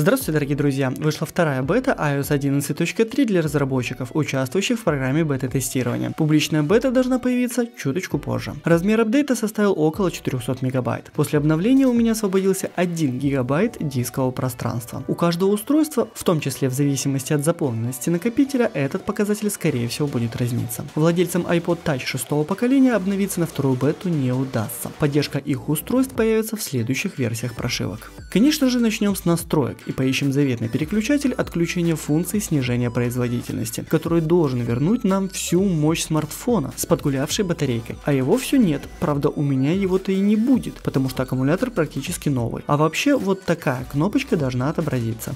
Здравствуйте, дорогие друзья! Вышла вторая бета iOS 11.3 для разработчиков, участвующих в программе бета-тестирования. Публичная бета должна появиться чуточку позже. Размер апдейта составил около 400 мегабайт. После обновления у меня освободился 1 гигабайт дискового пространства. У каждого устройства, в том числе в зависимости от заполненности накопителя, этот показатель скорее всего будет разниться. Владельцам iPod Touch шестого поколения обновиться на вторую бету не удастся. Поддержка их устройств появится в следующих версиях прошивок. Конечно же начнем с настроек и поищем заветный переключатель отключения функции снижения производительности, который должен вернуть нам всю мощь смартфона с подгулявшей батарейкой. А его все нет, правда у меня его-то и не будет, потому что аккумулятор практически новый. А вообще вот такая кнопочка должна отобразиться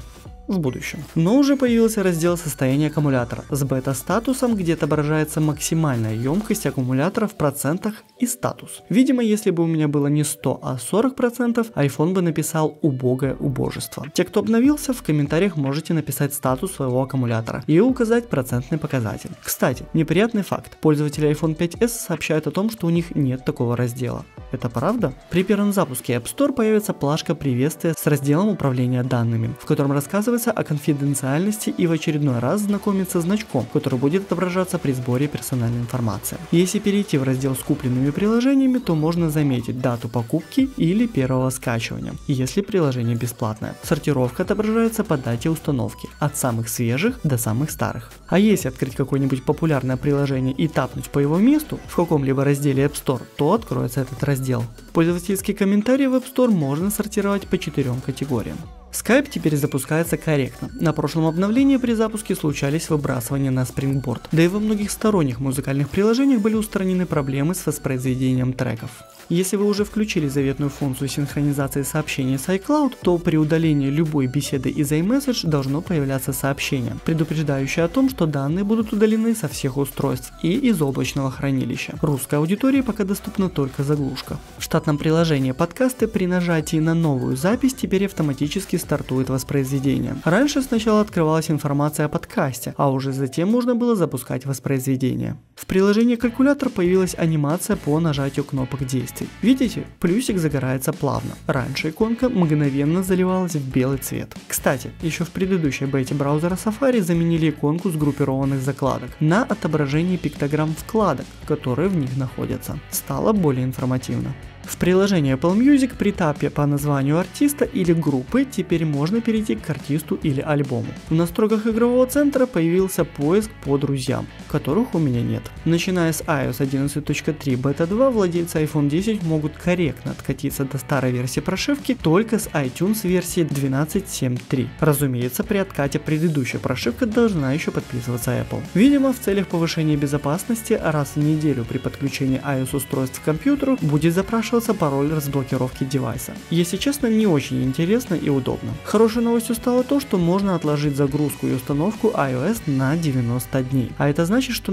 в будущем. Но уже появился раздел состояния аккумулятора с бета-статусом, где отображается максимальная емкость аккумулятора в процентах и статус. Видимо, если бы у меня было не 100, а 40 процентов, iPhone бы написал убогое убожество. Те, кто обновился, в комментариях можете написать статус своего аккумулятора и указать процентный показатель. Кстати, неприятный факт. Пользователи iPhone 5s сообщают о том, что у них нет такого раздела. Это правда? При первом запуске App Store появится плашка приветствия с разделом управления данными, в котором рассказывается о конфиденциальности и в очередной раз знакомится с значком, который будет отображаться при сборе персональной информации. Если перейти в раздел с купленными приложениями, то можно заметить дату покупки или первого скачивания, если приложение бесплатное. Сортировка отображается по дате установки, от самых свежих до самых старых. А если открыть какое-нибудь популярное приложение и тапнуть по его месту в каком-либо разделе App Store, то откроется этот раздел раздел. Пользовательские комментарии в App Store можно сортировать по четырем категориям. Skype теперь запускается корректно. На прошлом обновлении при запуске случались выбрасывания на Springboard, да и во многих сторонних музыкальных приложениях были устранены проблемы с воспроизведением треков. Если вы уже включили заветную функцию синхронизации сообщений с iCloud, то при удалении любой беседы из iMessage должно появляться сообщение, предупреждающее о том, что данные будут удалены со всех устройств и из облачного хранилища. Русской аудитории пока доступна только заглушка. В штатном приложении подкасты при нажатии на новую запись теперь автоматически стартует воспроизведение. Раньше сначала открывалась информация о подкасте, а уже затем можно было запускать воспроизведение. В приложении калькулятор появилась анимация по нажатию кнопок действий. Видите, плюсик загорается плавно. Раньше иконка мгновенно заливалась в белый цвет. Кстати, еще в предыдущей бете браузера Safari заменили иконку сгруппированных закладок на отображение пиктограмм вкладок, которые в них находятся. Стало более информативно. В приложении Apple Music при тапе по названию артиста или группы теперь можно перейти к артисту или альбому. В настройках игрового центра появился поиск по друзьям, которых у меня нет. Начиная с iOS 11.3 Beta 2, владельцы iPhone 10 могут корректно откатиться до старой версии прошивки только с iTunes версии 12.7.3. Разумеется, при откате предыдущая прошивка должна еще подписываться Apple. Видимо, в целях повышения безопасности раз в неделю при подключении iOS устройств к компьютеру будет запрашиваться пароль разблокировки девайса. Если честно, не очень интересно и удобно. Хорошей новостью стало то, что можно отложить загрузку и установку iOS на 90 дней. А это значит, что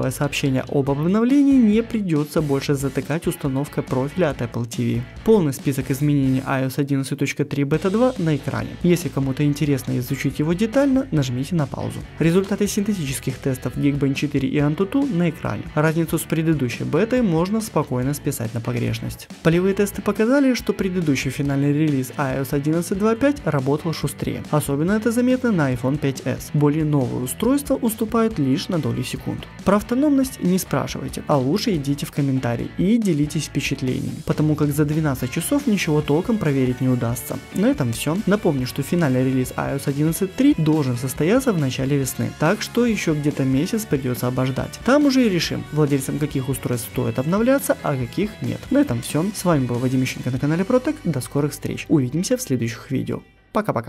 надоедливое сообщение об обновлении не придется больше затыкать установкой профиля от Apple TV. Полный список изменений iOS 11.3 Beta 2 на экране. Если кому-то интересно изучить его детально, нажмите на паузу. Результаты синтетических тестов Geekbench 4 и Antutu на экране. Разницу с предыдущей бетой можно спокойно списать на погрешность. Полевые тесты показали, что предыдущий финальный релиз iOS 11.2.5 работал шустрее. Особенно это заметно на iPhone 5s. Более новые устройства уступают лишь на доли секунд. Про автономность не спрашивайте, а лучше идите в комментарии и делитесь впечатлениями, потому как за 12 часов ничего толком проверить не удастся. На этом все. Напомню, что финальный релиз iOS 11.3 должен состояться в начале весны, так что еще где-то месяц придется обождать. Там уже и решим, владельцам каких устройств стоит обновляться, а каких нет. На этом все. С вами был Вадим Ищенко на канале Протек. До скорых встреч. Увидимся в следующих видео. Пока-пока.